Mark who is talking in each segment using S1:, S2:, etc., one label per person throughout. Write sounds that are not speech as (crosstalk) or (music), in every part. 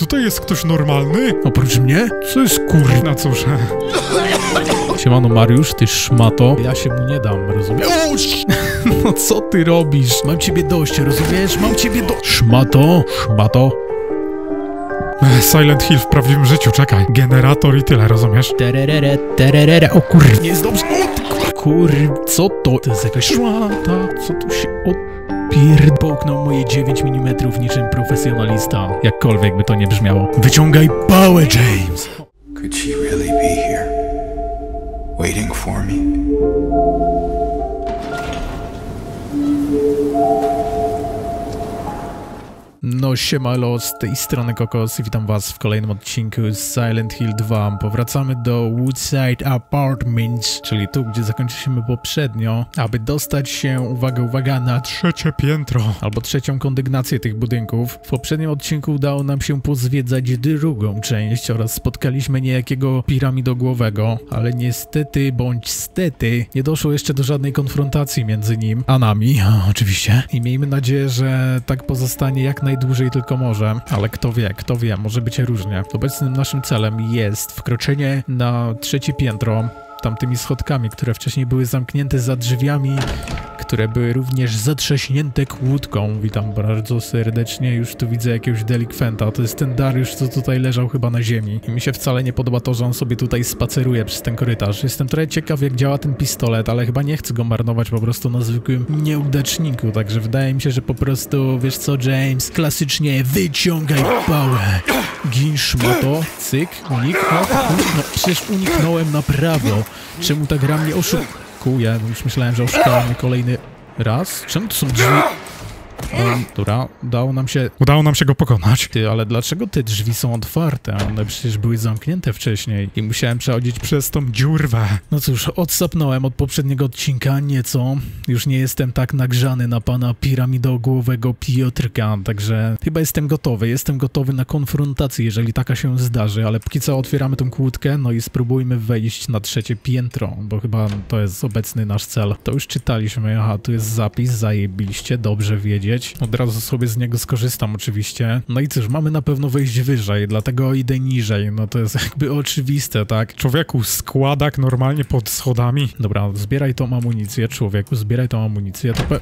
S1: tutaj jest ktoś normalny?
S2: Oprócz mnie? Co jest kur...
S1: No cóż,
S2: Siemano Mariusz, ty szmato. Ja się mu nie dam, rozumiesz? (laughs) No co ty robisz? Mam ciebie dość, rozumiesz? Mam ciebie do... Szmato, szmato.
S1: Silent Hill w prawdziwym życiu, czekaj. Generator i tyle, rozumiesz?
S2: Tererere, tererere, o kur... Nie jest dobrze. O ty kur... Kur... Co to? To jest jakaś szmata. Co tu się odpierd... Połknął moje 9 mm niczym profesjonalista. Jakkolwiek by to nie brzmiało. Wyciągaj pałę, James!
S3: Could she really be here? Waiting for me?
S2: No siemalo, z tej strony Kokos i witam was w kolejnym odcinku z Silent Hill 2. Powracamy do Woodside Apartments, czyli tu, gdzie zakończyliśmy poprzednio, aby dostać się, uwaga, uwaga, na
S1: Trzecie piętro.
S2: albo trzecią kondygnację tych budynków. W poprzednim odcinku udało nam się pozwiedzać drugą część oraz spotkaliśmy niejakiego piramidogłowego, ale niestety bądź stety nie doszło jeszcze do żadnej konfrontacji między nim a nami, (laughs) oczywiście. I miejmy nadzieję, że tak pozostanie jak najdłużej tylko może, ale kto wie, kto wie, może być różnie. Obecnym naszym celem jest wkroczenie na trzecie piętro tamtymi schodkami, które wcześniej były zamknięte za drzwiami, które były również zatrzaśnięte kłódką. Witam bardzo serdecznie, już tu widzę jakiegoś delikwenta. To jest ten Dariusz, co tutaj leżał chyba na ziemi. I mi się wcale nie podoba to, że on sobie tutaj spaceruje przez ten korytarz. Jestem trochę ciekaw, jak działa ten pistolet, ale chyba nie chcę go marnować po prostu na zwykłym nieudaczniku, także wydaje mi się, że po prostu, wiesz co, James, klasycznie wyciągaj pałę. Gin szmato, cyk, unik, no, no przecież uniknąłem na prawo. Czemu ta gra mnie oszukuje? Już myślałem, że oszukała mnie kolejny raz. Czemu to są drzwi? Dobra, udało nam się...
S1: Udało nam się go pokonać.
S2: Ty, ale dlaczego te drzwi są otwarte? One przecież były zamknięte wcześniej i musiałem przechodzić przez...
S1: Tą dziurwę.
S2: No cóż, odsapnąłem od poprzedniego odcinka nieco. Już nie jestem tak nagrzany na pana piramidogłowego Piotrka, także chyba jestem gotowy. Jestem gotowy na konfrontację, jeżeli taka się zdarzy, ale póki co otwieramy tą kłódkę, no i spróbujmy wejść na trzecie piętro, bo chyba to jest obecny nasz cel. To już czytaliśmy, aha, tu jest zapis, zajebiliście, dobrze wiedzieć. Od razu sobie z niego skorzystam oczywiście. No i cóż, mamy na pewno wejść wyżej, dlatego idę niżej, no to jest (laughs) jakby oczywiste, tak?
S1: Człowieku, składak normalnie pod schodami.
S2: Dobra, zbieraj tą amunicję, człowieku, zbieraj tą amunicję, to pe...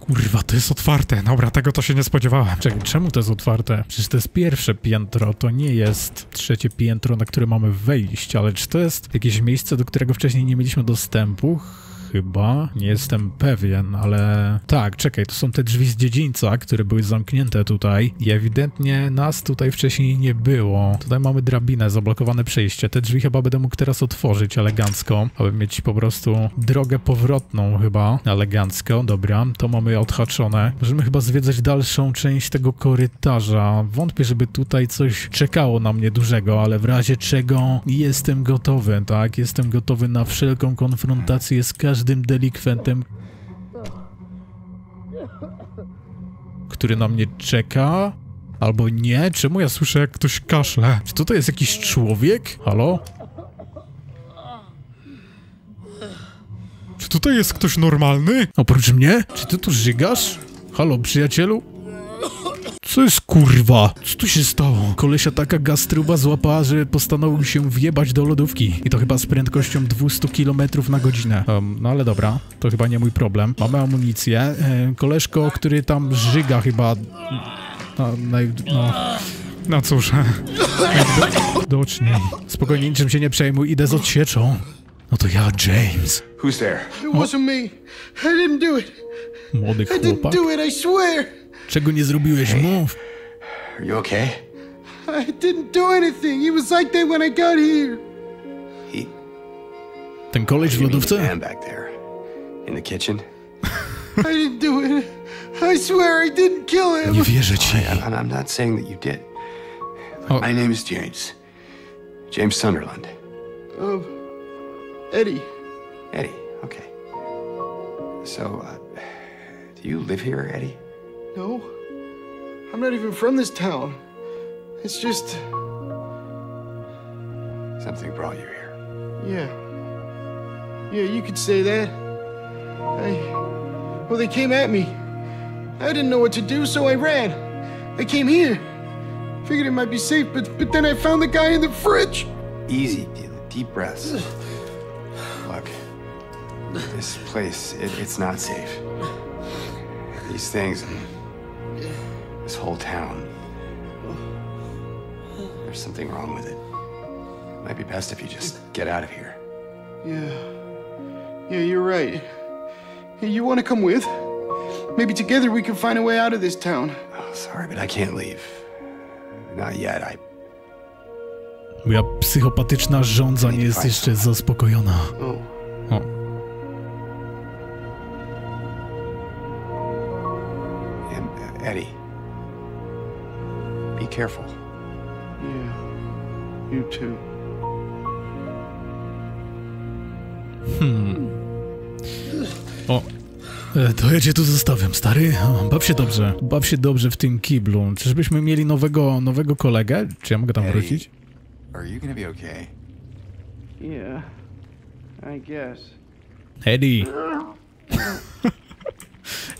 S1: Kurwa, to jest otwarte. Dobra, tego to się nie spodziewałem.
S2: Czekaj, czemu to jest otwarte? Przecież to jest pierwsze piętro, to nie jest trzecie piętro, na które mamy wejść, ale czy to jest jakieś miejsce, do którego wcześniej nie mieliśmy dostępu? Chyba, nie jestem pewien, ale tak, czekaj, to są te drzwi z dziedzińca, które były zamknięte tutaj i ewidentnie nas tutaj wcześniej nie było. Tutaj mamy drabinę, zablokowane przejście. Te drzwi chyba będę mógł teraz otworzyć elegancko, aby mieć po prostu drogę powrotną chyba elegancko. Dobra, to mamy odhaczone. Możemy chyba zwiedzać dalszą część tego korytarza. Wątpię, żeby tutaj coś czekało na mnie dużego, ale w razie czego jestem gotowy, tak? Jestem gotowy na wszelką konfrontację z każdym delikwentem, który na mnie czeka. Albo nie? Czemu ja słyszę jak ktoś kaszle? Czy tutaj jest jakiś człowiek? Halo?
S1: Czy tutaj jest ktoś normalny?
S2: Oprócz mnie? Czy ty tu żygasz? Halo, przyjacielu? Co jest kurwa? Co tu się stało? Kolesia taka gastruba złapała, że postanowił się wjebać do lodówki. I to chyba z prędkością 200 km na godzinę. Um, no ale dobra, to chyba nie mój problem. Mamy amunicję. E, koleżko, który tam żyga chyba... No, naj, no,
S1: No cóż,
S2: doczniej. Spokojnie, niczym się nie przejmuj, idę z odsieczą. No to ja, James.
S3: Who's there?
S4: It wasn't me. I didn't do it.
S2: Młody
S4: I didn't
S2: chłopak.
S4: do it, I swear.
S2: Czego nie zrobiłeś? Mów.
S3: Are you okay?
S4: I didn't do anything. He was like that when I got here.
S3: He.
S2: Ten koleś w lodówce?
S3: man back there in the kitchen?
S4: I didn't do it. I swear I didn't kill him.
S2: Nie wierzę ci.
S3: I, I'm, not saying that you did. Look. My name is James. James Sunderland.
S4: Um, Eddie.
S3: Eddie. Okay. So, uh, do you live here, Eddie?
S4: No. I'm not even from this town. It's just,
S3: Something brought you here.
S4: yeah. Yeah, you could say that. I. Well, they came at me. I didn't know what to do, so I ran. I came here. Figured it might be safe, but but then I found the guy in the fridge.
S3: Easy, deep, deep breaths. Look, this place, it, it's not safe. These things, this whole town. There's something wrong with it. Might be best if you just get out of here.
S4: Yeah. Yeah, you're right. Hey, you want to come with? Maybe together we can find a way out of this town.
S3: Oh, sorry, but I can't leave. Not yet. I
S2: Moja psychopatyczna żądza nie jest jeszcze zaspokojona.
S4: Oh.
S2: O,
S3: and uh, Eddie. Careful.
S4: Yeah. You too.
S2: o. E, To ja cię tu zostawiam, stary. Baw się dobrze. Baw się dobrze w tym kiblu. Czyżbyśmy mieli nowego, nowego kolegę? Czy ja mogę tam wrócić?
S3: Are you gonna be okay?
S4: Yeah. I guess.
S2: Eddie, (laughs)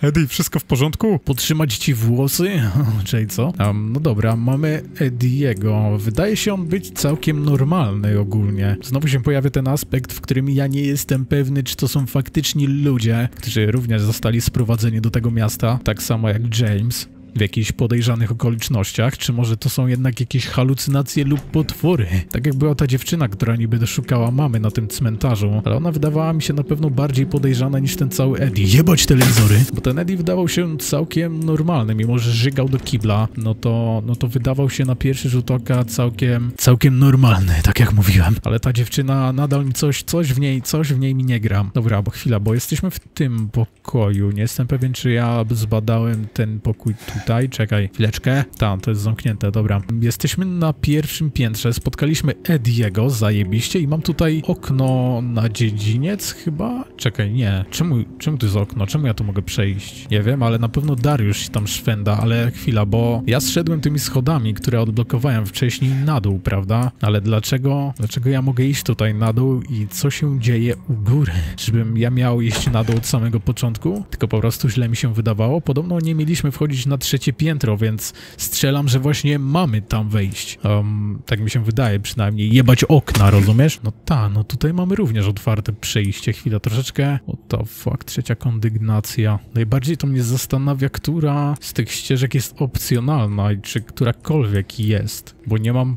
S1: Eddie, wszystko w porządku?
S2: podtrzymać ci włosy? (laughs) Czyli co? Um, no dobra, mamy Ediego. Wydaje się on być całkiem normalny ogólnie. Znowu się pojawia ten aspekt, w którym ja nie jestem pewny, czy to są faktyczni ludzie, którzy również zostali sprowadzeni do tego miasta, tak samo jak James. W jakichś podejrzanych okolicznościach, czy może to są jednak jakieś halucynacje lub potwory? Tak jak była ta dziewczyna, która niby doszukała mamy na tym cmentarzu, ale ona wydawała mi się na pewno bardziej podejrzana niż ten cały Eddie. Jebać telewizory! Bo ten Eddie wydawał się całkiem normalny, mimo że żygał do kibla, no to, no to wydawał się na pierwszy rzut oka całkiem, całkiem normalny, tak jak mówiłem. Ale ta dziewczyna nadal mi coś, coś w niej, coś w niej mi nie gra. Dobra, bo chwila, bo jesteśmy w tym pokoju. Nie jestem pewien, czy ja zbadałem ten pokój tutaj. Czekaj, chwileczkę. Tam, to jest zamknięte, dobra. Jesteśmy na pierwszym piętrze, spotkaliśmy Ediego, zajebiście i mam tutaj okno na dziedziniec chyba? Czekaj, nie. Czemu, czemu tu jest okno? Czemu ja tu mogę przejść? Nie wiem, ale na pewno Dariusz się tam szwenda, ale chwila, bo ja zszedłem tymi schodami, które odblokowałem wcześniej na dół, prawda? Ale dlaczego, dlaczego ja mogę iść tutaj na dół i co się dzieje u góry? Żebym ja miał iść na dół od samego początku? Tylko po prostu źle mi się wydawało. Podobno nie mieliśmy wchodzić na trzecie piętro, więc strzelam, że właśnie mamy tam wejść. Um, tak mi się wydaje przynajmniej. Jebać okna, rozumiesz? No ta, no tutaj mamy również otwarte przejście. Chwila, troszeczkę... What the fuck, trzecia kondygnacja. Najbardziej to mnie zastanawia, która z tych ścieżek jest opcjonalna i czy którakolwiek jest, bo nie mam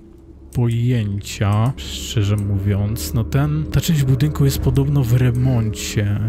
S2: pojęcia, szczerze mówiąc. No ten, ta część budynku jest podobno w remoncie.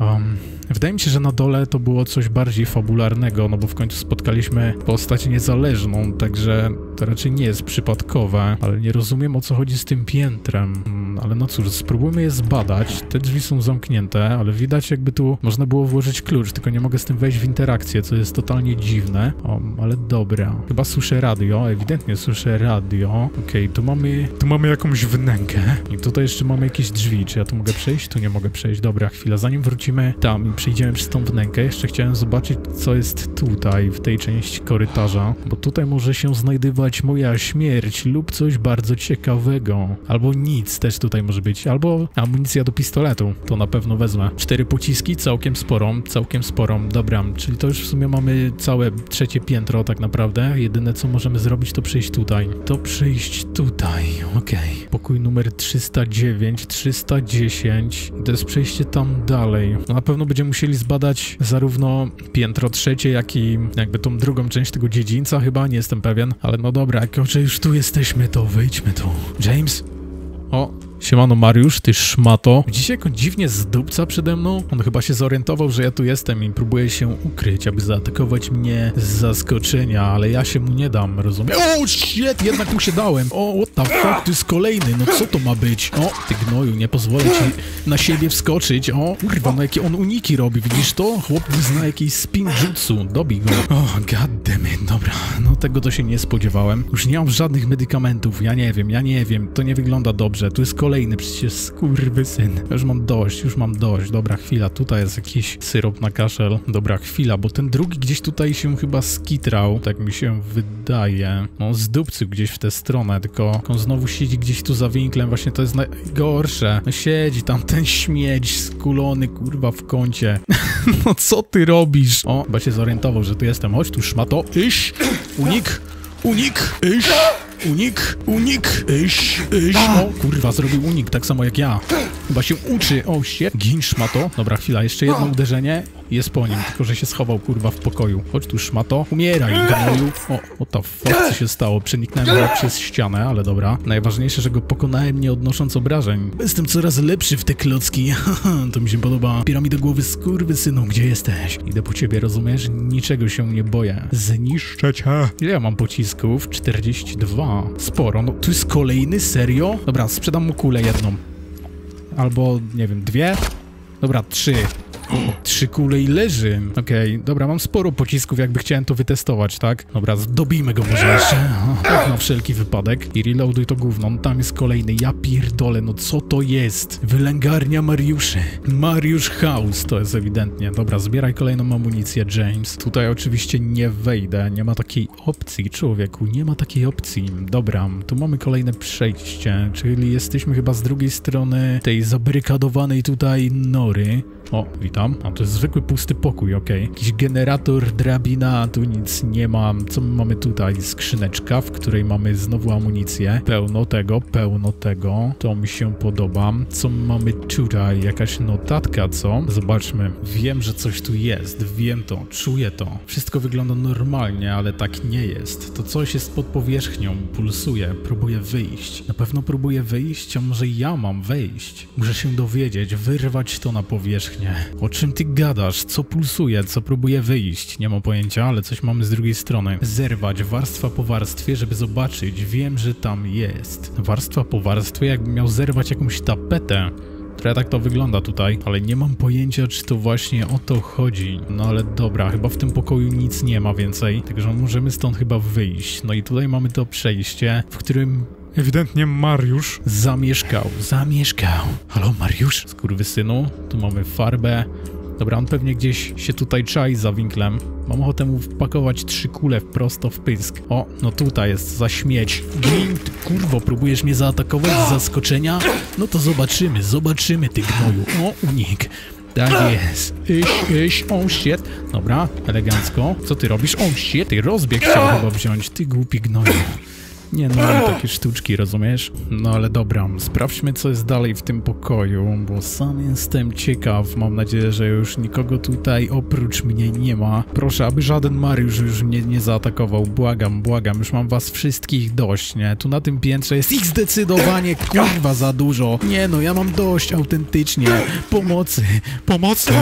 S2: Um, wydaje mi się, że na dole to było coś bardziej fabularnego, no bo w końcu spotkaliśmy postać niezależną, także to raczej nie jest przypadkowe, ale nie rozumiem o co chodzi z tym piętrem. Mm, ale no cóż, spróbujmy je zbadać. Te drzwi są zamknięte, ale widać jakby tu można było włożyć klucz, tylko nie mogę z tym wejść w interakcję, co jest totalnie dziwne. O, ale dobra. Chyba słyszę radio, ewidentnie słyszę radio. Okej, tu mamy...
S1: Tu mamy jakąś wnękę.
S2: I tutaj jeszcze mamy jakieś drzwi. Czy ja tu mogę przejść? Tu nie mogę przejść. Dobra, chwila. Zanim wrócimy tam przejdziemy przez tą wnękę, jeszcze chciałem zobaczyć, co jest tutaj, w tej części korytarza. Bo tutaj może się znajdować moja śmierć lub coś bardzo ciekawego. Albo nic też tutaj może być. Albo amunicja do pistoletu. To na pewno wezmę. Cztery pociski, całkiem sporą, całkiem sporą. Dobra, czyli to już w sumie mamy całe trzecie piętro tak naprawdę. Jedyne co możemy zrobić to przejść tutaj. To przejść tutaj, okej. Pokój numer 309, 310. To jest przejście tam dalej. Na pewno będziemy musieli zbadać zarówno piętro trzecie, jak i jakby tą drugą część tego dziedzińca chyba, nie jestem pewien. Ale no dobra, jako że już tu jesteśmy, to wyjdźmy tu. James? O, siemano Mariusz, ty szmato. Widzicie jak on dziwnie zdupca przede mną? On chyba się zorientował, że ja tu jestem i próbuje się ukryć, aby zaatakować mnie z zaskoczenia, ale ja się mu nie dam, rozumiem? O, shit, jednak mu się dałem. O, what the fuck, to jest kolejny, no co to ma być? O, ty gnoju, nie pozwolę ci na siebie wskoczyć. O, kurwa, no jakie on uniki robi, widzisz to? Chłop zna jakiś spin jutsu, dobij go. O, goddammit, dobra, no tego to się nie spodziewałem. Już nie mam żadnych medykamentów, ja nie wiem, ja nie wiem, to nie wygląda dobrze. Tu jest kolejny przecież skurwysyn. Już mam dość, już mam dość. Dobra, chwila, tutaj jest jakiś syrop na kaszel. Dobra, chwila, bo ten drugi gdzieś tutaj się chyba skitrał, tak mi się wydaje. No, zdupcył gdzieś w tę stronę, tylko on znowu siedzi gdzieś tu za winklem, właśnie to jest najgorsze. No siedzi tam ten śmieć skulony, kurwa, w kącie. (laughs) no co ty robisz? O, chyba się zorientował, że tu jestem. Chodź tu, szmato. Iś! Unik! Unik! Iś! Unik! Unik! Iś! Iś! O, kurwa, zrobił unik, tak samo jak ja. Chyba się uczy. O, shit. Gin szmato. Dobra, chwila, jeszcze jedno uderzenie. Jest po nim, tylko że się schował, kurwa, w pokoju. Chodź tu, szmato. Umieraj, gnoju. O, what the fuck, co się stało? Przeniknąłem go przez ścianę, ale dobra. Najważniejsze, że go pokonałem, nie odnosząc obrażeń. Jestem coraz lepszy w te klocki. (laughs) to mi się podoba. Piramida głowy, skurwy synu, gdzie jesteś? Idę po ciebie, rozumiesz? Niczego się nie boję. Zniszczę cię. Ile ja mam pocisków? 42. Sporo. No, tu jest kolejny? Serio? Dobra, sprzedam mu kulę jedną. Albo, nie wiem, dwie? Dobra, trzy. Trzy kule i leży. Okej, dobra, mam sporo pocisków, jakby chciałem to wytestować, tak? Dobra, dobijmy go może jeszcze. Tak na wszelki wypadek. I reloaduj to gówno. No, tam jest kolejny. Ja pierdolę, no co to jest? Wylęgarnia Mariuszy. Mariusz House to jest ewidentnie. Dobra, zbieraj kolejną amunicję, James. Tutaj oczywiście nie wejdę. Nie ma takiej opcji, człowieku. Nie ma takiej opcji. Dobra, tu mamy kolejne przejście, czyli jesteśmy chyba z drugiej strony tej zabrykadowanej tutaj nory. O, witam. A to jest zwykły pusty pokój, okej. Jakiś generator, drabina, tu nic nie mam. Co my mamy tutaj? Skrzyneczka, w której mamy znowu amunicję. Pełno tego, pełno tego. To mi się podoba. Co my mamy tutaj? Jakaś notatka, co? Zobaczmy. Wiem, że coś tu jest. Wiem to, czuję to. Wszystko wygląda normalnie, ale tak nie jest. To coś jest pod powierzchnią, pulsuje, próbuje wyjść. Na pewno próbuje wyjść, a może ja mam wejść? Muszę się dowiedzieć, wyrwać to na powierzchnię. O czym ty gadasz? Co pulsuje? Co próbuje wyjść? Nie mam pojęcia, ale coś mamy z drugiej strony. Zerwać warstwa po warstwie, żeby zobaczyć. Wiem, że tam jest. Warstwa po warstwie, jakbym miał zerwać jakąś tapetę. Trochę tak to wygląda tutaj, ale nie mam pojęcia, czy to właśnie o to chodzi. No ale dobra, chyba w tym pokoju nic nie ma więcej, także możemy stąd chyba wyjść. No i tutaj mamy to przejście, w którym
S1: Ewidentnie Mariusz.
S2: zamieszkał, zamieszkał. Halo Mariusz? Skurwysynu, tu mamy farbę. Dobra, on pewnie gdzieś się tutaj czai za winklem. Mam ochotę mu wpakować trzy kule prosto w pysk. O, no tutaj jest, za śmieć. Gin, ty kurwo, próbujesz mnie zaatakować z zaskoczenia? No to zobaczymy, zobaczymy, ty gnoju. O, unik. Tak jest. Iś, iś, oh shit. Dobra, elegancko. Co ty robisz? Oh shit, ty rozbieg chciał chyba wziąć, ty głupi gnoju. Nie no, takie sztuczki, rozumiesz? No ale dobra, sprawdźmy co jest dalej w tym pokoju, bo sam jestem ciekaw. Mam nadzieję, że już nikogo tutaj oprócz mnie nie ma. Proszę, aby żaden Mariusz już mnie nie zaatakował. Błagam, błagam, już mam was wszystkich dość, nie? Tu na tym piętrze jest ich zdecydowanie kurwa za dużo. Nie no, ja mam dość, autentycznie. Pomocy,
S1: Pomocy!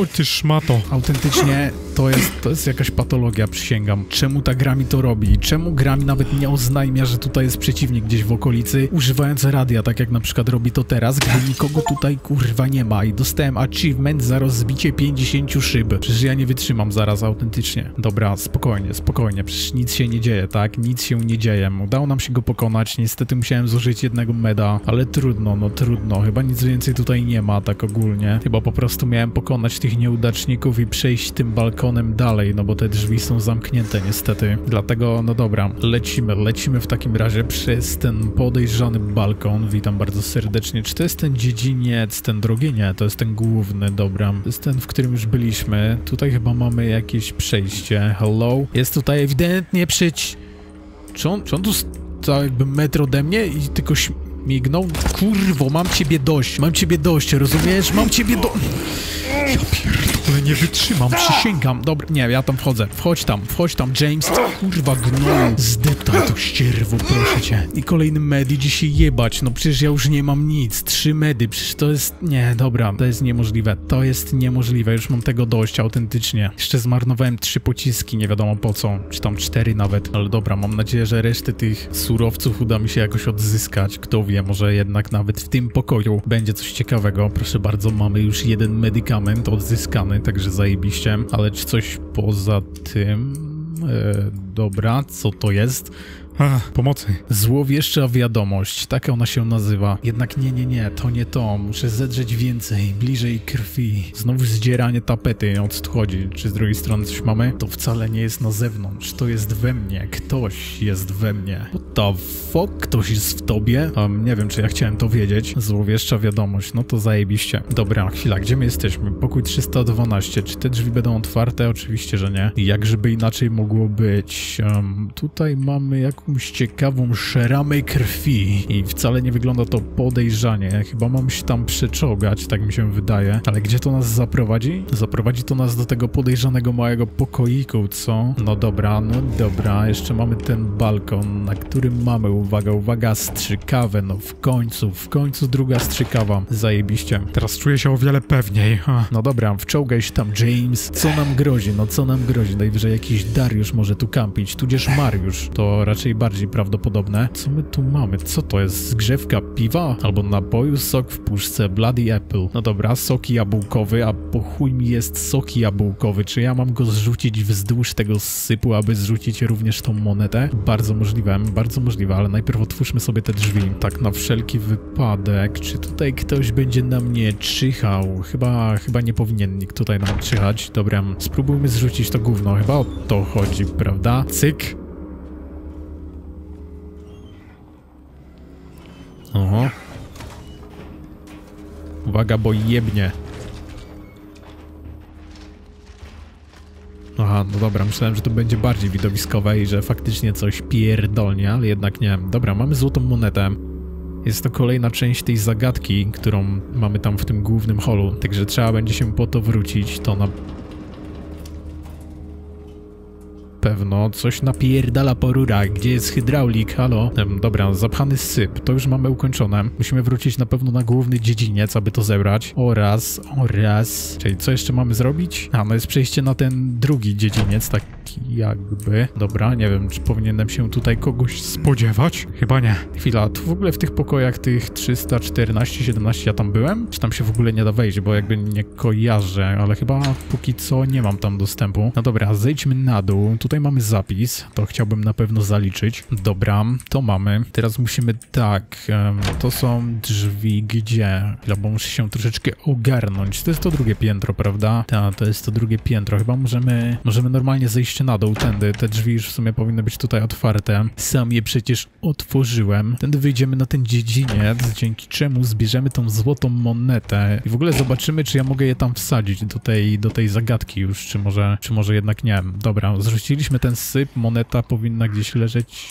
S1: O, ty szmato.
S2: Autentycznie to jest, to jest jakaś patologia, przysięgam. Czemu ta gra mi to robi? Czemu gra mi nawet nie oznajmia, że tutaj jest przeciwnik gdzieś w okolicy, używając radia, tak jak na przykład robi to teraz, gdy nikogo tutaj kurwa nie ma i dostałem achievement za rozbicie 50 szyb. Przecież ja nie wytrzymam zaraz autentycznie. Dobra, spokojnie, spokojnie, przecież nic się nie dzieje, tak? Nic się nie dzieje. Udało nam się go pokonać, niestety musiałem zużyć jednego meda, ale trudno, no trudno. Chyba nic więcej tutaj nie ma, tak ogólnie. Chyba po prostu miałem pokonać tych nieudaczników i przejść tym balkonem dalej, no bo te drzwi są zamknięte niestety. Dlatego, no dobra, lecimy, lecimy w takim razie przez ten podejrzany balkon. Witam bardzo serdecznie. Czy to jest ten dziedziniec, ten drugi? Nie, to jest ten główny, dobra. To jest ten, w którym już byliśmy. Tutaj chyba mamy jakieś przejście. Hello? Jest tutaj ewidentnie przeć... Czy on, czy on tu stał jakby metr ode mnie i tylko śmignął? Kurwo, mam ciebie dość, mam ciebie dość, rozumiesz? Mam ciebie do... Ja pierdolę, nie wytrzymam, przysięgam. Dobra, nie, ja tam wchodzę. Wchodź tam, wchodź tam, James. Kurwa, gnoju. Zdeptaj to ścierwo, proszę cię. I kolejny med idzie się jebać. No przecież ja już nie mam nic. Trzy medy, przecież to jest... Nie, dobra, to jest niemożliwe. To jest niemożliwe, już mam tego dość, autentycznie. Jeszcze zmarnowałem trzy pociski, nie wiadomo po co. Czy tam cztery nawet. Ale dobra, mam nadzieję, że resztę tych surowców uda mi się jakoś odzyskać. Kto wie, może jednak nawet w tym pokoju będzie coś ciekawego. Proszę bardzo, mamy już jeden medykament odzyskany, także zajebiście. Ale czy coś poza tym? E, dobra, co to jest?
S1: A, pomocy.
S2: Złowieszcza wiadomość, tak ona się nazywa. Jednak nie, nie, nie, to nie to. Muszę zedrzeć więcej, bliżej krwi. Znowu zdzieranie tapety, o co tu chodzi? Czy z drugiej strony coś mamy? To wcale nie jest na zewnątrz, to jest we mnie. Ktoś jest we mnie. What the fuck? Ktoś jest w tobie? Um, nie wiem, czy ja chciałem to wiedzieć. Złowieszcza wiadomość, no to zajebiście. Dobra, chwila, gdzie my jesteśmy? Pokój 312. Czy te drzwi będą otwarte? Oczywiście, że nie. Jak żeby inaczej mogło być? Um, tutaj mamy jakąś ciekawą szeramę krwi i wcale nie wygląda to podejrzanie. Chyba mam się tam przeczołgać, tak mi się wydaje. Ale gdzie to nas zaprowadzi? Zaprowadzi to nas do tego podejrzanego małego pokoiku, co? No dobra, no dobra. Jeszcze mamy ten balkon, na którym mamy, uwaga, uwaga, strzykawę. No w końcu, w końcu druga strzykawa. Zajebiście.
S1: Teraz czuję się o wiele pewniej. A,
S2: No dobra, wczołgaj się tam, James. Co nam grozi? No co nam grozi? Najwyżej jakiś Dariusz może tu kampić, tudzież Mariusz. To raczej bardziej prawdopodobne. Co my tu mamy? Co to jest? Zgrzewka piwa? Albo napoju? Sok w puszce? Bloody Apple. No dobra, sok jabłkowy, a po chuj mi jest sok jabłkowy. Czy ja mam go zrzucić wzdłuż tego sypu, aby zrzucić również tą monetę? Bardzo możliwe, bardzo możliwe, ale najpierw otwórzmy sobie te drzwi. Tak na wszelki wypadek. Czy tutaj ktoś będzie na mnie czyhał? Chyba, chyba nie powinien nikt tutaj nam czyhać. Dobra, spróbujmy zrzucić to gówno. Chyba o to chodzi, prawda? Cyk. Oho. Uwaga, bo jebnie. Aha, no dobra, myślałem, że to będzie bardziej widowiskowe i że faktycznie coś pierdolnie, ale jednak nie. Dobra, mamy złotą monetę. Jest to kolejna część tej zagadki, którą mamy tam w tym głównym holu, także trzeba będzie się po to wrócić. To na pewno coś napierdala po rurach. Gdzie jest hydraulik? Halo? Em, dobra, zapchany syp. To już mamy ukończone. Musimy wrócić na pewno na główny dziedziniec, aby to zebrać. Oraz, oraz... Czyli co jeszcze mamy zrobić? A, no jest przejście na ten drugi dziedziniec, taki jakby. Dobra, nie wiem, czy powinienem się tutaj kogoś
S1: spodziewać? Chyba nie.
S2: Chwila, w ogóle w tych pokojach tych 314, 17 ja tam byłem? Czy tam się w ogóle nie da wejść, bo jakby nie kojarzę, ale chyba póki co nie mam tam dostępu. No dobra, zejdźmy na dół. Tutaj mamy zapis, to chciałbym na pewno zaliczyć. Dobra, to mamy. Teraz musimy tak, to są drzwi gdzie? Chwila, bo muszę się troszeczkę ogarnąć. To jest to drugie piętro, prawda? Tak, to jest to drugie piętro. Chyba możemy, możemy normalnie zejść na dół, tędy. Te drzwi już w sumie powinny być tutaj otwarte. Sam je przecież otworzyłem. Tędy wyjdziemy na ten dziedziniec, dzięki czemu zbierzemy tą złotą monetę. I w ogóle zobaczymy, czy ja mogę je tam wsadzić do tej, do tej zagadki już, czy może, czy może jednak nie. Dobra, zrzuciliśmy ten syp, moneta powinna gdzieś leżeć...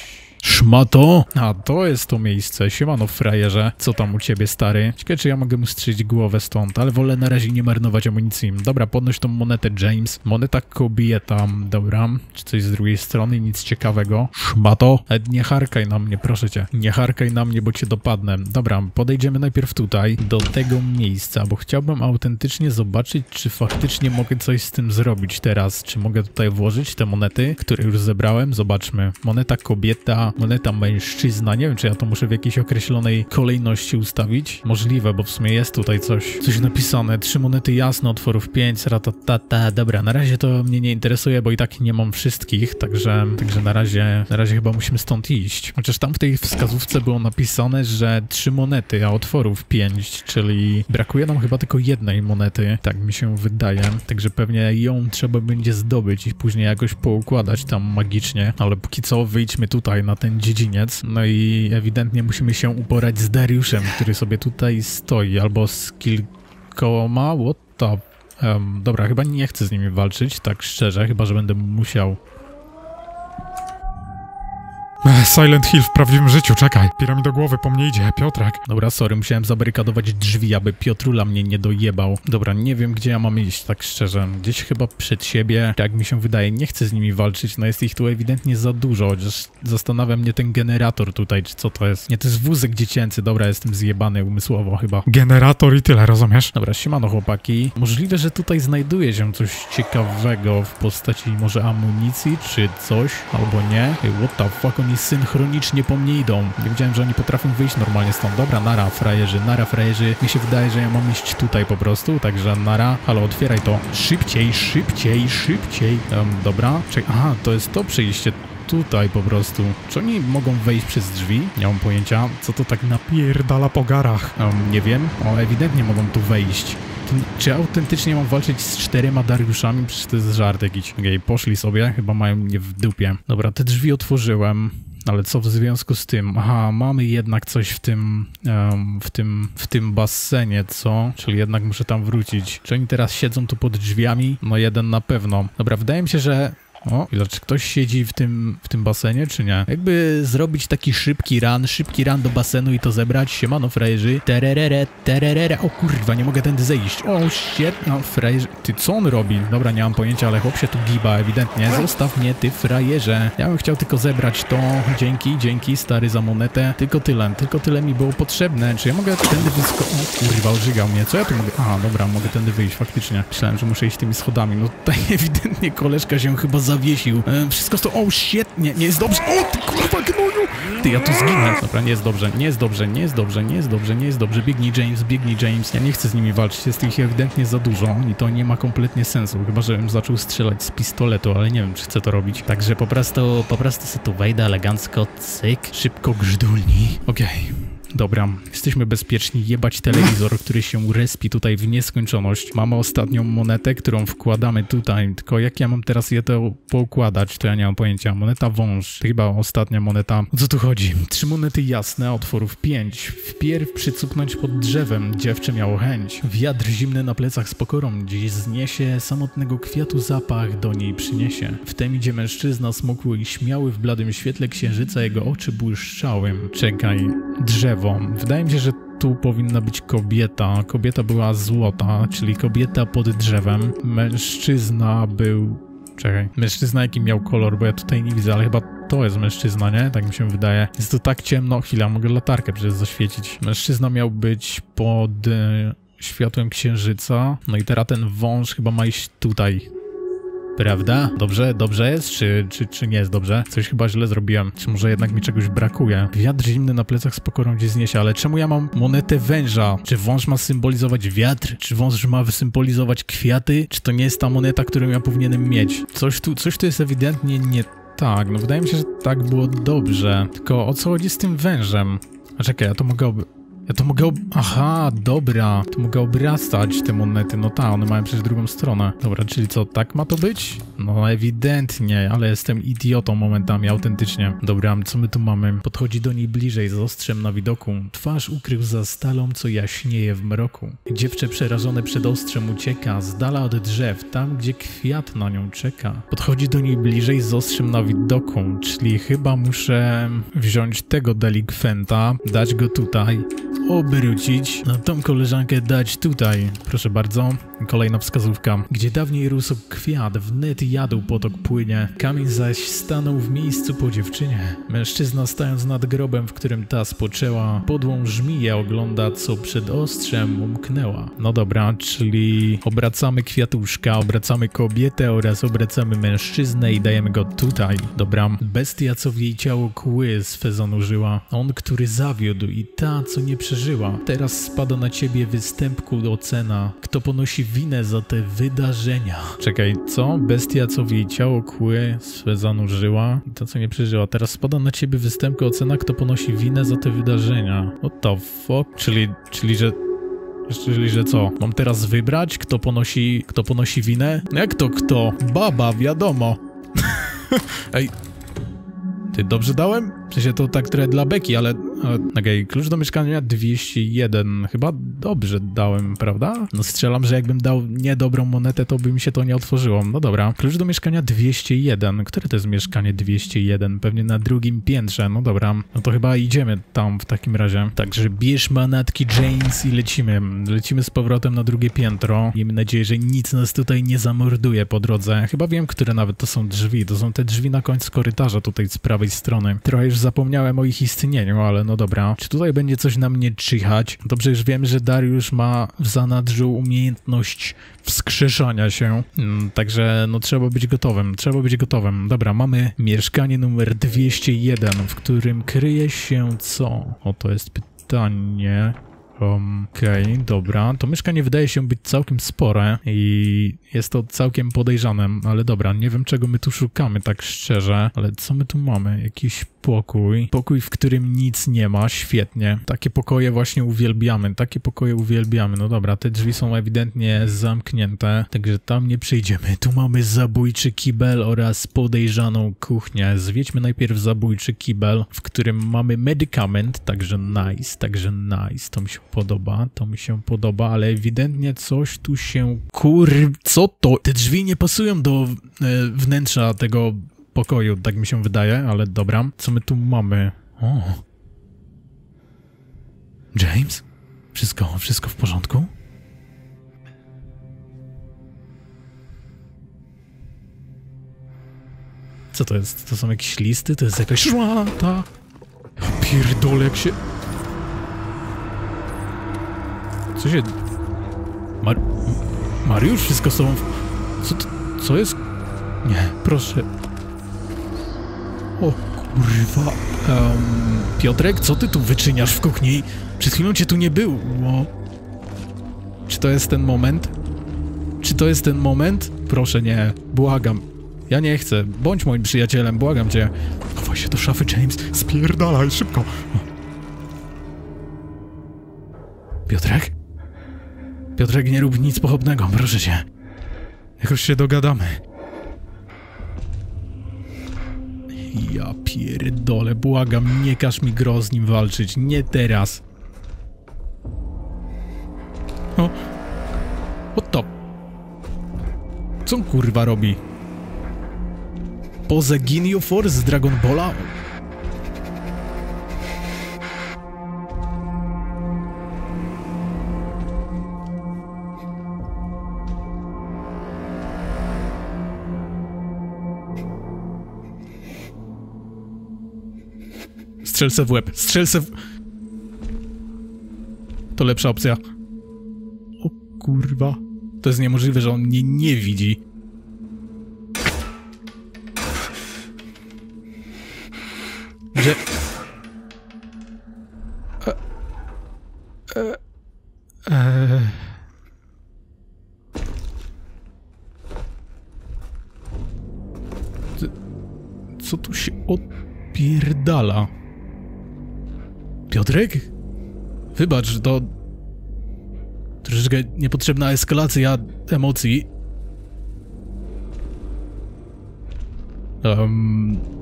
S2: Szmato? A, to jest to miejsce. Siemano, frajerze. Co tam u ciebie, stary? Ciekawe, czy ja mogę mu strzelić głowę stąd, ale wolę na razie nie marnować amunicji. Dobra, podnoś tą monetę, James. Moneta kobieta. Dobra. Czy coś z drugiej strony? Nic ciekawego. Szmato? E, Nie harkaj na mnie, proszę cię. Nie harkaj na mnie, bo cię dopadnę. Dobra, podejdziemy najpierw tutaj, do tego miejsca, bo chciałbym autentycznie zobaczyć, czy faktycznie mogę coś z tym zrobić teraz. Czy mogę tutaj włożyć te monety, które już zebrałem? Zobaczmy. Moneta kobieta, moneta mężczyzna. Nie wiem, czy ja to muszę w jakiejś określonej kolejności ustawić. Możliwe, bo w sumie jest tutaj coś, coś napisane. Trzy monety jasno, otworów pięć, ratatata. Dobra, na razie to mnie nie interesuje, bo i tak nie mam wszystkich, także, także na razie, na razie chyba musimy stąd iść. Chociaż tam w tej wskazówce było napisane, że trzy monety, a otworów pięć, czyli brakuje nam chyba tylko jednej monety, tak mi się wydaje. Także pewnie ją trzeba będzie zdobyć i później jakoś poukładać tam magicznie, ale póki co wyjdźmy tutaj na ten dziedziniec. No i ewidentnie musimy się uporać z Dariuszem, który sobie tutaj stoi, albo z kilkoma, what the... Em, dobra, chyba nie chcę z nimi walczyć, tak szczerze, chyba że będę musiał.
S1: Silent Hill w prawdziwym życiu, czekaj. Piramid do głowy po mnie idzie, Piotrek.
S2: Dobra, sorry, musiałem zabarykadować drzwi, aby Piotrula mnie nie dojebał. Dobra, nie wiem gdzie ja mam iść, tak szczerze. Gdzieś chyba przed siebie, jak mi się wydaje, nie chcę z nimi walczyć, no jest ich tu ewidentnie za dużo, chociaż zastanawia mnie ten generator tutaj, czy co to jest. Nie, to jest wózek dziecięcy, dobra, jestem zjebany umysłowo chyba.
S1: Generator i tyle, rozumiesz?
S2: Dobra, siemano chłopaki. Możliwe, że tutaj znajduje się coś ciekawego w postaci może amunicji, czy coś, albo nie. What the fuck, oni synchronicznie po mnie idą. Nie wiedziałem, że oni potrafią wyjść normalnie stąd. Dobra, nara, frajerzy, nara, frajerzy. Mi się wydaje, że ja mam iść tutaj po prostu, także nara. Halo, otwieraj to. Szybciej, szybciej, szybciej. Em, dobra. Aha, to jest to przejście tutaj po prostu. Czy oni mogą wejść przez drzwi? Nie mam pojęcia. Co to tak napierdala po garach? Um, nie wiem. O, ewidentnie mogą tu wejść. Czy autentycznie mam walczyć z czterema Dariuszami? Przecież to jest żart jakiś. Okej, poszli sobie. Chyba mają mnie w dupie. Dobra, te drzwi otworzyłem. Ale co w związku z tym? Aha, mamy jednak coś w tym, w tym, w tym basenie, co? Czyli jednak muszę tam wrócić. Czy oni teraz siedzą tu pod drzwiami? No jeden na pewno. Dobra, wydaje mi się, że o, ile, czy ktoś siedzi w tym, w tym basenie, czy nie? Jakby zrobić taki szybki run, szybki run do basenu i to zebrać. Siemano, frajerzy. Tererere, tererere. O kurwa, nie mogę tędy zejść. O, shit. No, frajerzy. Ty, co on robi? Dobra, nie mam pojęcia, ale chłop się tu giba, ewidentnie. Zostaw mnie, ty frajerze. Ja bym chciał tylko zebrać to. Dzięki, dzięki, stary, za monetę. Tylko tyle, tylko tyle mi było potrzebne. Czy ja mogę tędy wysko... O kurwa, ożygał mnie. Co ja tu mogę... Aha, dobra, mogę tędy wyjść, faktycznie. Myślałem, że muszę iść tymi schodami. No tutaj (laughs) ewidentnie koleżka się chyba zawiesił. E, wszystko to... O, shit, nie, jest dobrze. O, ty kurwa gnoju! Ty, ja tu zginę. Dobra, nie jest dobrze, nie jest dobrze, nie jest dobrze, nie jest dobrze, nie jest dobrze. Biegnij James, biegnij James. Ja nie chcę z nimi walczyć, jest ich ewidentnie za dużo i to nie ma kompletnie sensu. Chyba, żebym zaczął strzelać z pistoletu, ale nie wiem, czy chcę to robić. Także po prostu, po prostu sobie tu wejdę elegancko, cyk, szybko grzdulni. Okej. Dobra, jesteśmy bezpieczni. Jebać telewizor, który się respi tutaj w nieskończoność. Mamy ostatnią monetę, którą wkładamy tutaj. Tylko jak ja mam teraz je to poukładać, to ja nie mam pojęcia. Moneta wąż. Chyba ostatnia moneta. O co tu chodzi? Trzy monety jasne, otworów pięć. Wpierw przycupnąć pod drzewem. Dziewczę miało chęć. Wiatr zimny na plecach z pokorą. Dziś zniesie samotnego kwiatu zapach do niej przyniesie. Wtem idzie mężczyzna smukły i śmiały w bladym świetle księżyca jego oczy błyszczały. Czekaj, drzewo. Wydaje mi się, że tu powinna być kobieta. Kobieta była złota, czyli kobieta pod drzewem. Mężczyzna był. Czekaj. Mężczyzna jaki miał kolor, bo ja tutaj nie widzę, ale chyba to jest mężczyzna, nie? Tak mi się wydaje. Jest tu tak ciemno. Chwila, mogę latarkę przecież zaświecić. Mężczyzna miał być pod e, światłem księżyca. No i teraz ten wąż chyba ma iść tutaj. Prawda? Dobrze, dobrze jest? Czy, czy, czy nie jest dobrze? Coś chyba źle zrobiłem. Czy może jednak mi czegoś brakuje? Wiatr zimny na plecach z pokorą gdzie zniesie, ale czemu ja mam monetę węża? Czy wąż ma symbolizować wiatr? Czy wąż ma symbolizować kwiaty? Czy to nie jest ta moneta, którą ja powinienem mieć? Coś tu, coś tu jest ewidentnie nie tak. No wydaje mi się, że tak było dobrze. Tylko o co chodzi z tym wężem? A czekaj, ja to mogę... Ja to mogę ob... Aha, dobra. To mogę obracać te monety. No tak, one mają przecież drugą stronę. Dobra, czyli co, tak ma to być? No ewidentnie, ale jestem idiotą momentami, autentycznie. Dobra, co my tu mamy? Podchodzi do niej bliżej z ostrzem na widoku. Twarz ukrył za stalą, co jaśnieje w mroku. Dziewczę przerażone przed ostrzem ucieka, z dala od drzew, tam gdzie kwiat na nią czeka. Podchodzi do niej bliżej z ostrzem na widoku, czyli chyba muszę wziąć tego delikwenta, dać go tutaj, obrócić, a tą koleżankę dać tutaj. Proszę bardzo, kolejna wskazówka. Gdzie dawniej rósł kwiat, wnet jadł potok płynie, kamień zaś stanął w miejscu po dziewczynie. Mężczyzna stając nad grobem, w którym ta spoczęła, podłą żmiję ogląda, co przed ostrzem umknęła. No dobra, czyli obracamy kwiatuszka, obracamy kobietę oraz obracamy mężczyznę i dajemy go tutaj. Dobra, bestia, co w jej ciało kły swe zanurzyła, on, który zawiódł i ta, co nie przeżyła. Teraz spada na ciebie występku ocena, kto ponosi winę za te wydarzenia. Czekaj, co? Bestia, co w jej ciało kły swe zanurzyła i to, co nie przeżyła. Teraz spada na ciebie występku ocena, kto ponosi winę za te wydarzenia. What the fuck? Czyli, czyli, że Czyli, że co? Mam teraz wybrać, kto ponosi, kto ponosi winę? Jak to kto? Baba, wiadomo. (laughs) Ej. Ty dobrze dałem? W sensie to tak trochę dla beki, ale... Okej, okay. klucz do mieszkania 201. Chyba dobrze dałem, prawda? No strzelam, że jakbym dał niedobrą monetę, to by mi się to nie otworzyło. No dobra. Klucz do mieszkania 201. Które to jest mieszkanie 201? Pewnie na drugim piętrze. No dobra. No to chyba idziemy tam w takim razie. Także bierz manatki James i lecimy. Lecimy z powrotem na drugie piętro. Miejmy nadzieję, że nic nas tutaj nie zamorduje po drodze. Chyba wiem, które nawet to są drzwi. To są te drzwi na końcu korytarza tutaj z prawej strony. Trochę już zapomniałem o ich istnieniu, ale no dobra. Czy tutaj będzie coś na mnie czyhać? Dobrze już wiem, że Dariusz ma w zanadrzu umiejętność wskrzeszania się, mm, także no trzeba być gotowym, trzeba być gotowym. Dobra, mamy mieszkanie numer 201, w którym kryje się co? O, to jest pytanie. Um, Okej, dobra. To mieszkanie wydaje się być całkiem spore i jest to całkiem podejrzane, ale dobra, nie wiem czego my tu szukamy, tak szczerze. Ale co my tu mamy? Jakiś pokój. Pokój, w którym nic nie ma, świetnie. Takie pokoje właśnie uwielbiamy, takie pokoje uwielbiamy. No dobra, te drzwi są ewidentnie zamknięte, także tam nie przyjdziemy. Tu mamy zabójczy kibel oraz podejrzaną kuchnię. Zwiedźmy najpierw zabójczy kibel, w którym mamy medykament, także nice, także nice. To mi się podoba, to mi się podoba, ale ewidentnie coś tu się... Kur... Co to? Te drzwi nie pasują do e, wnętrza tego pokoju, tak mi się wydaje, ale dobra. Co my tu mamy? O. James? Wszystko, wszystko w porządku? Co to jest? To są jakieś listy? To jest jakaś szmata? Ja Pierdolę, jak się... Co się... Mar... Mariusz, wszystko są... Co to... Co jest? Nie, proszę. O kurwa. Em, Piotrek, co ty tu wyczyniasz w kuchni? Przed chwilą cię tu nie było. Czy to jest ten moment? Czy to jest ten moment? Proszę nie, błagam. Ja nie chcę. Bądź moim przyjacielem, błagam cię. Chowaj się do szafy, James. Spierdalaj, szybko. Piotrek? Piotrek, nie rób nic pochopnego, proszę cię. Jakoś się dogadamy. Ja pierdolę, błagam, nie każ mi gro z nim walczyć, nie teraz. O, o to. Co on kurwa robi? Poza Ginyu Force z Dragon Balla? Strzel se w łeb, strzel se w... To lepsza opcja. O kurwa. To jest niemożliwe, że on mnie nie widzi. Że... E... E... E... Co tu się odpierdala? Piotrek? Wybacz, to... Troszeczkę niepotrzebna eskalacja emocji. Um...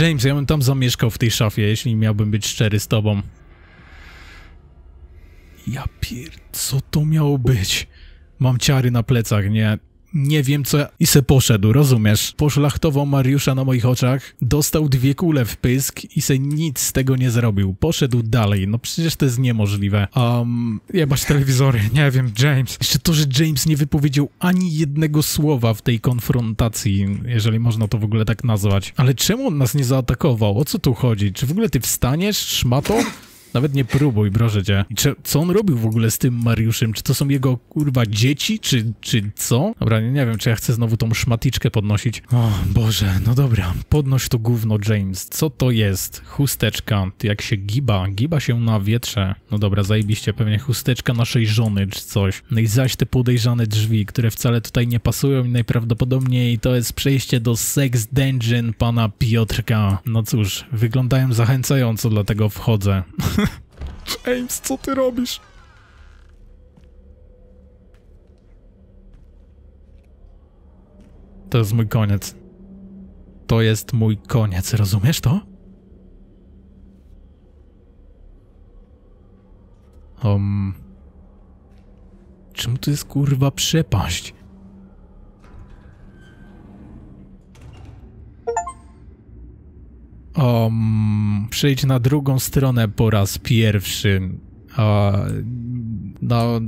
S2: James, ja bym tam zamieszkał w tej szafie, jeśli miałbym być szczery z tobą. Ja pier... Co to miało być? Mam ciary na plecach, nie... Nie wiem co. I se poszedł, rozumiesz? Poszlachtował Mariusza na moich oczach, dostał dwie kule w pysk i se nic z tego nie zrobił. Poszedł dalej, no przecież to jest niemożliwe. Um,
S1: Jebać telewizory, nie wiem, James.
S2: jeszcze to, że James nie wypowiedział ani jednego słowa w tej konfrontacji, jeżeli można to w ogóle tak nazwać. Ale czemu on nas nie zaatakował? O co tu chodzi? Czy w ogóle ty wstaniesz, szmato? Nawet nie próbuj, proszę cię. I czy, co on robił w ogóle z tym Mariuszem? Czy to są jego, kurwa, dzieci? Czy, czy co? Dobra, nie, nie wiem, czy ja chcę znowu tą szmaticzkę podnosić. O, Boże, no dobra. Podnoś to gówno, James. Co to jest? Chusteczka. Ty jak się giba. Giba się na wietrze. No dobra, zajebiście. Pewnie chusteczka naszej żony, czy coś. No i zaś te podejrzane drzwi, które wcale tutaj nie pasują i najprawdopodobniej to jest przejście do sex dungeon pana Piotrka. No cóż, wyglądają zachęcająco, dlatego wchodzę. (laughs)
S1: James, co ty robisz?
S2: To jest mój koniec. To jest mój koniec, rozumiesz to? Um. Czemu to jest kurwa przepaść? Um, przejdź na drugą stronę po raz pierwszy. A, no,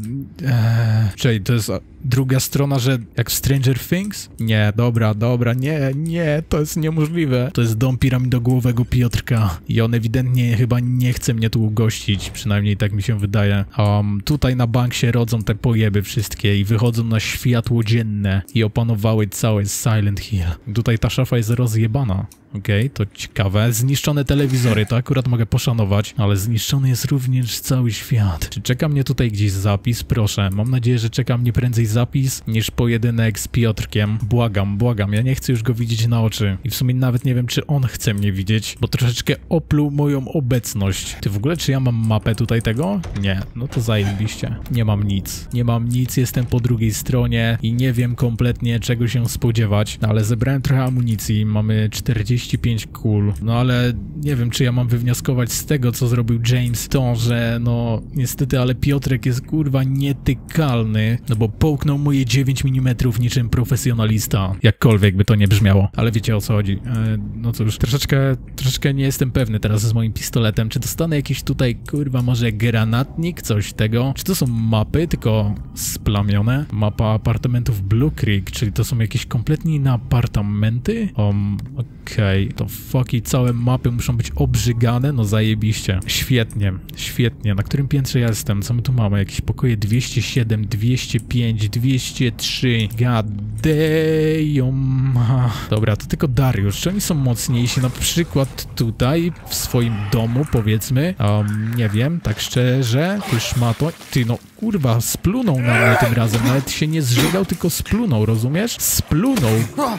S2: e, czyli to jest druga strona, że jak w Stranger Things? Nie, dobra, dobra, nie, nie, to jest niemożliwe. To jest dom piramidogłowego Piotrka i on ewidentnie chyba nie chce mnie tu ugościć, przynajmniej tak mi się wydaje. Um, tutaj na bank się rodzą te pojeby wszystkie i wychodzą na światło dzienne i opanowały całe Silent Hill. Tutaj ta szafa jest rozjebana. Okej, to ciekawe. Zniszczone telewizory, to akurat mogę poszanować, ale zniszczony jest również cały świat. Czy czeka mnie tutaj gdzieś zapis? Proszę. Mam nadzieję, że czeka mnie prędzej zapis niż pojedynek z Piotrkiem. Błagam, błagam, ja nie chcę już go widzieć na oczy. I w sumie nawet nie wiem, czy on chce mnie widzieć, bo troszeczkę opluł moją obecność. Ty w ogóle, czy ja mam mapę tutaj tego? Nie, no to zajebiście. Nie mam nic. Nie mam nic, jestem po drugiej stronie i nie wiem kompletnie czego się spodziewać, no, ale zebrałem trochę amunicji, mamy 45 kul, no ale nie wiem, czy ja mam wywnioskować z tego, co zrobił James, to, że no niestety, ale Piotrek jest kurwa nietykalny, no bo połknął moje 9 mm niczym profesjonalista, jakkolwiek by to nie brzmiało, ale wiecie o co chodzi. E, no cóż, troszeczkę, troszeczkę nie jestem pewny teraz z moim pistoletem, czy dostanę jakiś tutaj, kurwa, może granatnik, coś tego, czy to są mapy, tylko splamione, mapa apartamentów Blue Creek, czyli to są jakieś kompletnie inne apartamenty? Um, okej, to fuck i całe mapy muszą być obrzygane, no zajebiście. Świetnie, świetnie. Na którym piętrze ja jestem? Co my tu mamy? Jakieś pokoje 207, 205, 203. God damn. Ah, Dobra, to tylko Dariusz. Czy oni są mocniejsi? Na przykład tutaj, w swoim domu, powiedzmy. Um, nie wiem, tak szczerze. Ty szmato. Ty no, kurwa, splunął na mnie tym razem. Nawet się nie zżygał, tylko splunął, rozumiesz? Splunął.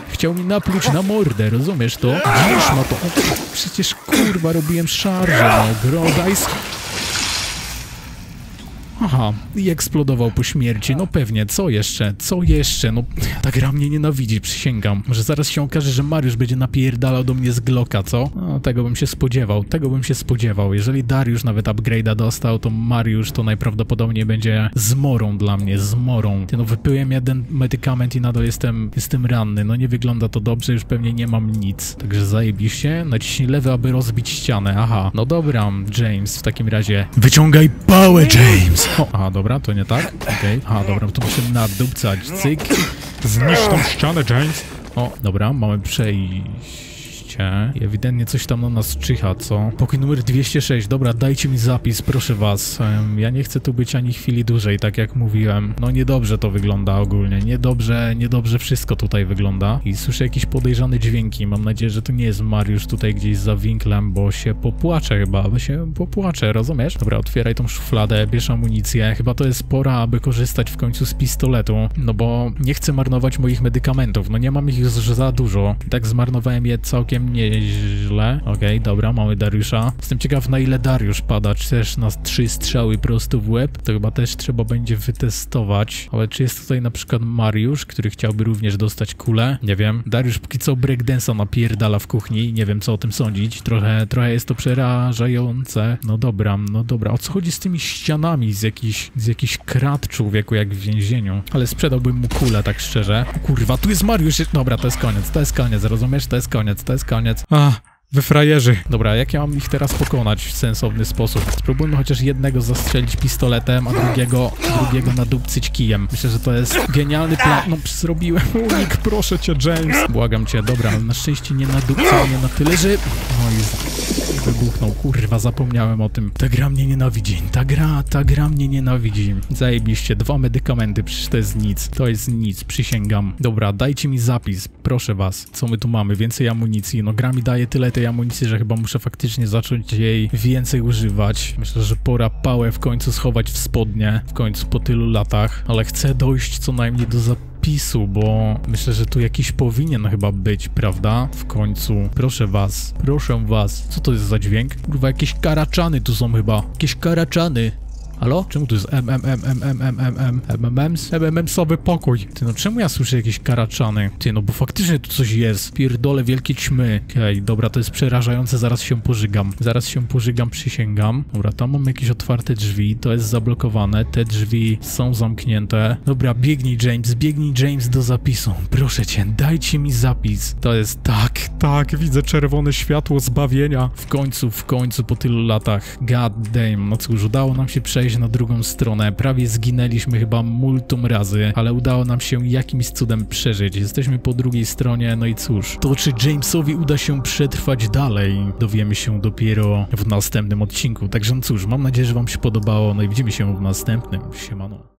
S2: Chciał mi napluć na mordę, rozumiesz to? Dziś ma to. Przecież kurwa robiłem szarże, no. Grodajs. Aha, i eksplodował po śmierci. No pewnie, co jeszcze? Co jeszcze? No, ta gra mnie nienawidzi, przysięgam. Może zaraz się okaże, że Mariusz będzie napierdalał do mnie z Glocka, co? No, tego bym się spodziewał, tego bym się spodziewał. Jeżeli Dariusz nawet upgrade'a dostał, to Mariusz to najprawdopodobniej będzie zmorą dla mnie, zmorą. Ty no, wypyłem jeden medykament i nadal jestem, jestem ranny. No nie wygląda to dobrze, już pewnie nie mam nic. Także zajebiście. Naciśnij lewy, aby rozbić ścianę. Aha, no dobra, James, w takim razie wyciągaj pałę, James! O, aha, dobra, to nie tak? Okej, aha, dobra, to musimy nadupcać, cyk.
S1: Zniszcz tą ścianę, James.
S2: O, dobra, mamy przejście. I ewidentnie coś tam na nas czyha, co? Pokój numer 206, dobra, dajcie mi zapis, proszę was. Ja nie chcę tu być ani chwili dłużej, tak jak mówiłem. No niedobrze to wygląda ogólnie, niedobrze, niedobrze wszystko tutaj wygląda. I słyszę jakieś podejrzane dźwięki, mam nadzieję, że to nie jest Mariusz tutaj gdzieś za winklem, bo się popłaczę chyba, bo się popłaczę, rozumiesz? Dobra, otwieraj tą szufladę, bierz amunicję. Chyba to jest pora, aby korzystać w końcu z pistoletu, no bo nie chcę marnować moich medykamentów, no nie mam ich już za dużo. Tak zmarnowałem je całkiem nieźle. Okej, dobra, mamy Dariusza. Jestem ciekaw, na ile Dariusz pada. Czy też na trzy strzały prosto w łeb? To chyba też trzeba będzie wytestować. Ale czy jest tutaj na przykład Mariusz, który chciałby również dostać kulę? Nie wiem. Dariusz póki co breakdance'a napierdala w kuchni. Nie wiem, co o tym sądzić. Trochę, trochę jest to przerażające. No dobra, no dobra. O co chodzi z tymi ścianami z jakichś, z jakichś krat człowieku, jak w więzieniu? Ale sprzedałbym mu kulę, tak szczerze. Kurwa, tu jest Mariusz. Dobra, to jest koniec, to jest koniec, rozumiesz? To jest koniec, to jest koniec.
S1: Lockdown jetzt. Ah, wy frajerzy.
S2: Dobra, jak ja mam ich teraz pokonać w sensowny sposób? Spróbujmy chociaż jednego zastrzelić pistoletem, a drugiego, drugiego nadupcyć kijem. Myślę, że to jest genialny plan. No, zrobiłem unik, proszę cię, James. Błagam cię, dobra, ale na szczęście nie nadupcał mnie na tyle, że... Oj, wybuchnął, kurwa, zapomniałem o tym. Ta gra mnie nienawidzi, ta gra, ta gra mnie nienawidzi. Zajebiście, dwa medykamenty, przecież to jest nic, to jest nic, przysięgam. Dobra, dajcie mi zapis, proszę was. Co my tu mamy? Więcej amunicji. No gra mi daje tyle tej amunicji, że chyba muszę faktycznie zacząć jej więcej używać. Myślę, że pora pałę w końcu schować w spodnie, w końcu po tylu latach, ale chcę dojść co najmniej do zapisu, bo myślę, że tu jakiś powinien chyba być, prawda? W końcu. Proszę was, proszę was. Co to jest za dźwięk? Kurwa, jakieś karaczany tu są chyba. Jakieś karaczany. Halo? Czemu tu jest M, M, M, M, M, M, M, M, M, M, M,
S1: MMM-sowy pokój.
S2: Ty no czemu ja słyszę jakieś karaczany? Ty no bo faktycznie tu coś jest. Pierdolę wielkie ćmy. Okej, dobra, to jest przerażające, zaraz się pożygam. Zaraz się pożygam, przysięgam. Dobra, tam mam jakieś otwarte drzwi, to jest zablokowane, te drzwi są zamknięte. Dobra, biegnij James, biegnij James do zapisu. Proszę cię, dajcie mi zapis. To jest tak,
S1: Tak, widzę czerwone światło zbawienia.
S2: w końcu, w końcu po tylu latach. God damn, no cóż, udało nam się przejść na drugą stronę. Prawie zginęliśmy chyba multum razy, ale udało nam się jakimś cudem przeżyć. Jesteśmy po drugiej stronie, no i cóż. To czy Jamesowi uda się przetrwać dalej, dowiemy się dopiero w następnym odcinku. Także no cóż, mam nadzieję, że wam się podobało, no i widzimy się w następnym. Siemano.